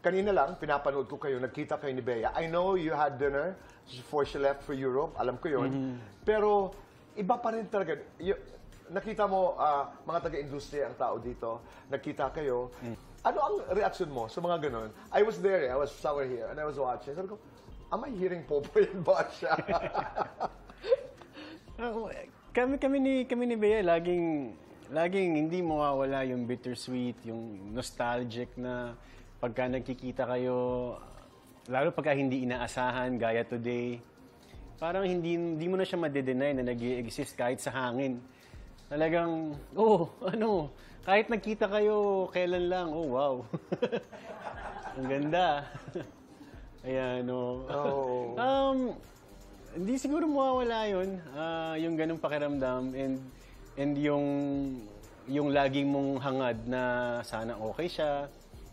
kanina lang, pinapanood ko kayo, nagkita kayo ni Bea. I know you had dinner before she left for Europe. Alam ko yun. Pero, iba pa rin talaga. Y- nakita mo, ah, mga taga-industriya ang tao dito. Nagkita kayo. Ano ang reaction mo sa mga ganun? I was there, eh. I was somewhere here, and I was watching. Sabi ko, am I hearing Popoy and Basha? Ako, eh, kami kami ni kami ni Bea laging laging hindi mawawala yung bittersweet, yung nostalgic na pagka nagkikita kayo lalo pagka hindi inaasahan gaya today. Parang hindi hindi mo na siya madedenay na nag exist kahit sa hangin. Talagang, oh, ano, kahit nagkita kayo kailan lang, oh wow. Ang ganda. Ayan, oh. Oh. Um, hindi siguro mawawala yun, ah, yung ganong pakiramdam and and yung yung laging mong hangad na sana okay siya,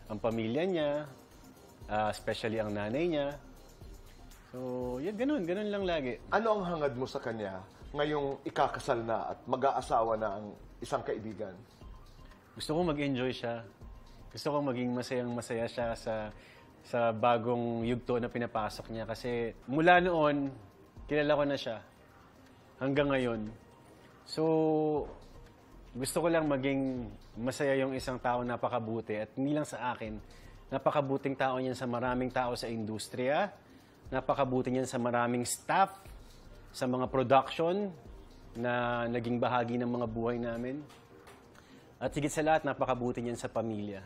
ang pamilya niya, ah, especially ang nanay niya. So, yan, ganun, ganun lang lagi. ano ang hangad mo sa kanya ngayong ikakasal na at mag-aasawa na ang isang kaibigan? Gusto ko mag-enjoy siya. Gusto ko maging masayang masaya siya sa sa bagong yugto na pinapasok niya kasi mula noon kilala ko na siya hanggang ngayon. So gusto ko lang maging masaya yung isang tao napakabuti at hindi lang sa akin. Napakabuting tao niyan sa maraming tao sa industriya. Napakabuti niyan sa maraming staff, sa mga production na naging bahagi ng mga buhay namin. At higit sa lahat, napakabuti niyan sa pamilya.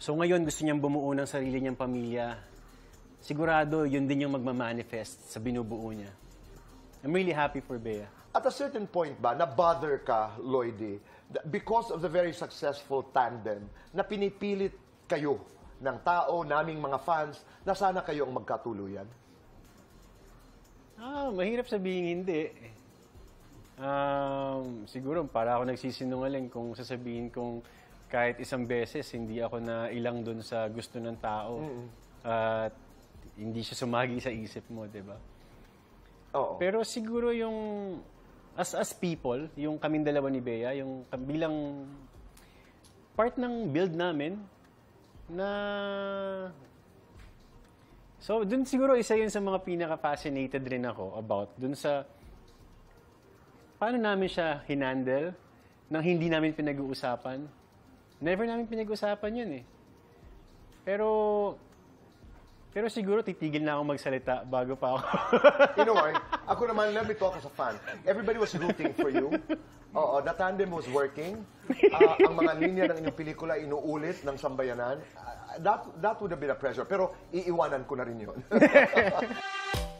So ngayon, gusto niyang bumuo ng sarili niyang pamilya. Sigurado, yun din yung magmamanifest sa binubuo niya. I'm really happy for Bea. At a certain point ba, na-bother ka, Lloydie, because of the very successful tandem na pinipilit kayo ng tao, naming mga fans, na sana kayo ang magkatuluyan? Ah, mahirap sabihin hindi. Um, siguro, para ako nagsisinungaling kung sasabihin kong kahit isang beses, hindi ako na ilang dun sa gusto ng tao. At hindi siya sumagi sa isip mo, di ba? Oo. Pero siguro yung as as people, yung kaming dalawa ni Bea, yung bilang part ng build namin na So, dun siguro isa yun sa mga pinaka-fascinated rin ako about dun sa paano namin siya hinandle nang hindi namin pinag-uusapan. Never namin pinag-uusapan yun eh. Pero pero siguro titigil na ako magsalita bago pa ako. You know what? Ako naman, let me talk as a fan. Everybody was rooting for you. Oo, the tandem was working. Ah, ang mga linya ng inyong pelikula inuulit ng sambayanan. Ah, that, that would have been a pressure. Pero iiwanan ko na rin yun.